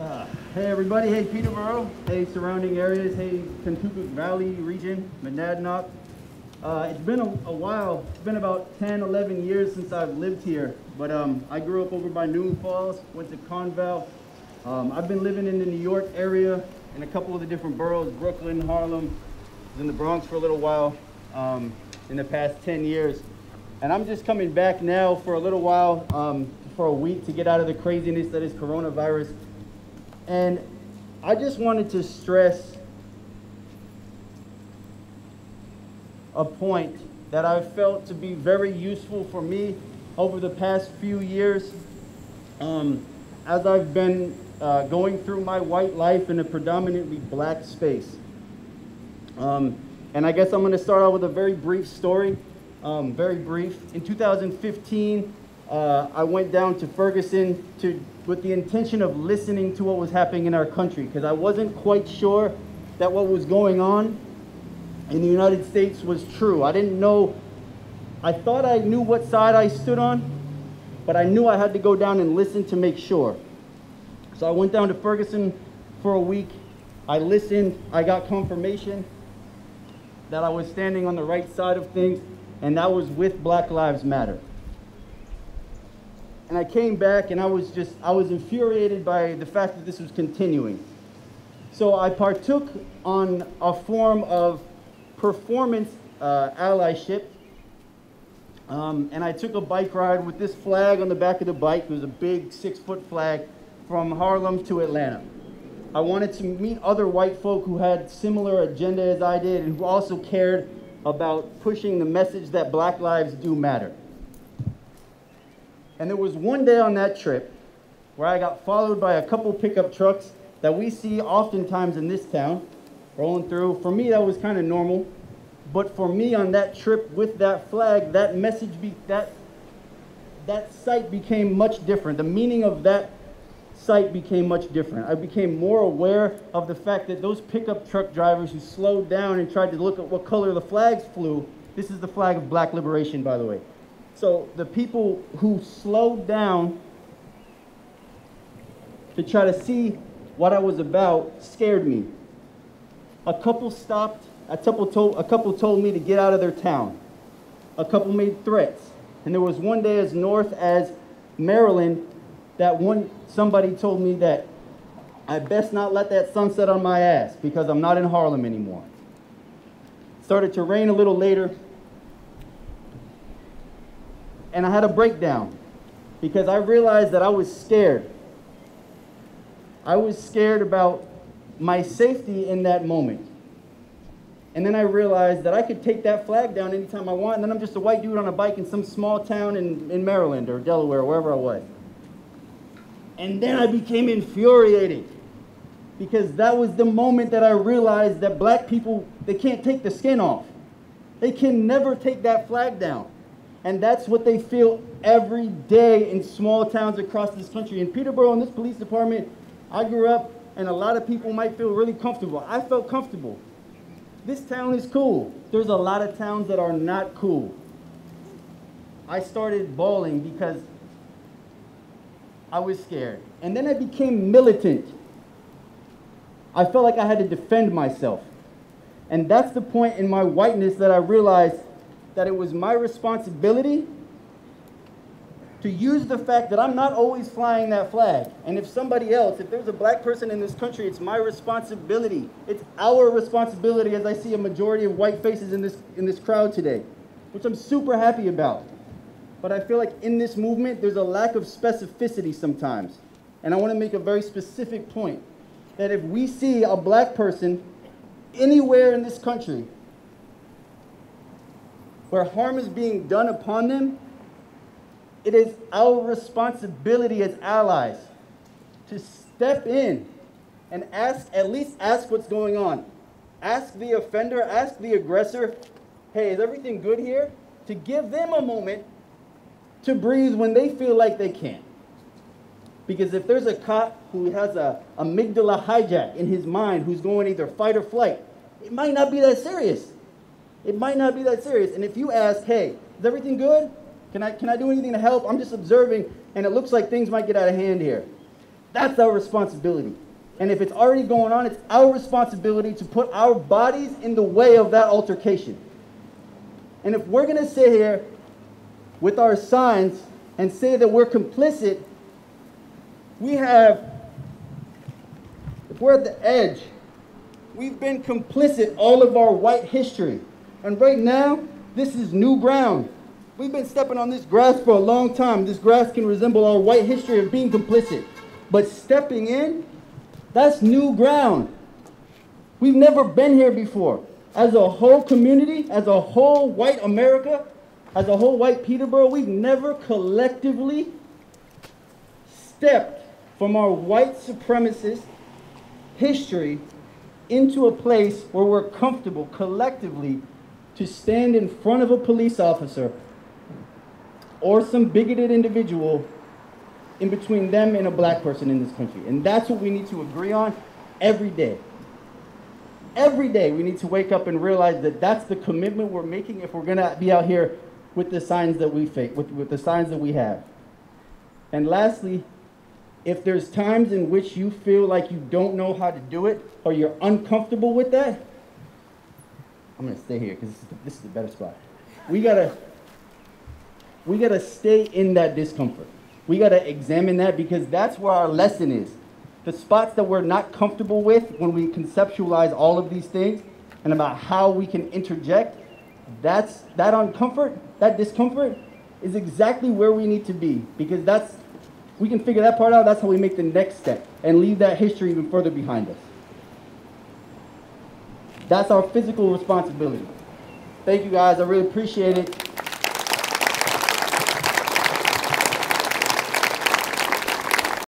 Uh, hey everybody, hey Peterborough, hey surrounding areas, hey Contoocook Valley region, Monadnock. Uh, it's been a, a, while, it's been about 10, 11 years since I've lived here, but um, I grew up over by Newton Falls, went to Conval. Um, I've been living in the New York area in a couple of the different boroughs, Brooklyn, Harlem, in the Bronx for a little while um, in the past 10 years. And I'm just coming back now for a little while, um, for a week to get out of the craziness that is coronavirus. And I just wanted to stress a point that I've felt to be very useful for me over the past few years um, as I've been uh, going through my white life in a predominantly black space. Um, and I guess I'm going to start out with a very brief story, um, very brief. In 2015, uh, I went down to Ferguson to, with the intention of listening to what was happening in our country because I wasn't quite sure that what was going on in the United States was true. I didn't know, I thought I knew what side I stood on, but I knew I had to go down and listen to make sure. So I went down to Ferguson for a week. I listened, I got confirmation that I was standing on the right side of things, and that was with Black Lives Matter. And I came back and I was just, I was infuriated by the fact that this was continuing. So I partook on a form of performance uh, allyship. Um, and I took a bike ride with this flag on the back of the bike. It was a big six foot flag from Harlem to Atlanta. I wanted to meet other white folk who had similar agenda as I did and who also cared about pushing the message that black lives do matter. And there was one day on that trip where I got followed by a couple pickup trucks that we see oftentimes in this town rolling through. For me, that was kind of normal. But for me on that trip with that flag, that message, be, that, that sight became much different. The meaning of that sight became much different. I became more aware of the fact that those pickup truck drivers who slowed down and tried to look at what color the flags flew, this is the flag of black liberation, by the way. So the people who slowed down to try to see what I was about scared me. A couple stopped, a couple told, a couple told me to get out of their town. A couple made threats. And there was one day as north as Maryland that one somebody told me that I best not let that sun set on my ass because I'm not in Harlem anymore. started to rain a little later, and I had a breakdown because I realized that I was scared. I was scared about my safety in that moment. And then I realized that I could take that flag down anytime I want, and then I'm just a white dude on a bike in some small town in, in Maryland or Delaware, or wherever I was. And then I became infuriated because that was the moment that I realized that black people, they can't take the skin off. They can never take that flag down. And that's what they feel every day in small towns across this country. In Peterborough, in this police department, I grew up, and a lot of people might feel really comfortable. I felt comfortable. This town is cool. There's a lot of towns that are not cool. I started bawling because I was scared. And then I became militant. I felt like I had to defend myself. And that's the point in my whiteness that I realized that it was my responsibility to use the fact that I'm not always flying that flag. And if somebody else, if there's a black person in this country, it's my responsibility. It's our responsibility as I see a majority of white faces in this, in this crowd today, which I'm super happy about. But I feel like in this movement, there's a lack of specificity sometimes. And I want to make a very specific point that if we see a black person anywhere in this country where harm is being done upon them, it is our responsibility as allies to step in and ask, at least ask what's going on. Ask the offender, ask the aggressor, hey, is everything good here? To give them a moment to breathe when they feel like they can't. Because if there's a cop who has a amygdala hijack in his mind who's going either fight or flight, it might not be that serious. It might not be that serious. And if you ask, hey, is everything good? Can I, can I do anything to help? I'm just observing, and it looks like things might get out of hand here. That's our responsibility. And if it's already going on, it's our responsibility to put our bodies in the way of that altercation. And if we're going to sit here with our signs and say that we're complicit, we have, if we're at the edge, we've been complicit all of our white history. And right now, this is new ground. We've been stepping on this grass for a long time. This grass can resemble our white history of being complicit. But stepping in, that's new ground. We've never been here before. As a whole community, as a whole white America, as a whole white Peterborough, we've never collectively stepped from our white supremacist history into a place where we're comfortable collectively to stand in front of a police officer or some bigoted individual in between them and a black person in this country. And that's what we need to agree on every day. Every day we need to wake up and realize that that's the commitment we're making if we're going to be out here with the signs that we face, with, with the signs that we have. And lastly, if there's times in which you feel like you don't know how to do it or you're uncomfortable with that, I'm gonna stay here because this is a better spot. We gotta, we gotta stay in that discomfort. We gotta examine that because that's where our lesson is. The spots that we're not comfortable with when we conceptualize all of these things and about how we can interject, that's that uncomfort, that discomfort is exactly where we need to be because that's we can figure that part out. That's how we make the next step and leave that history even further behind us. That's our physical responsibility. Thank you guys. I really appreciate it.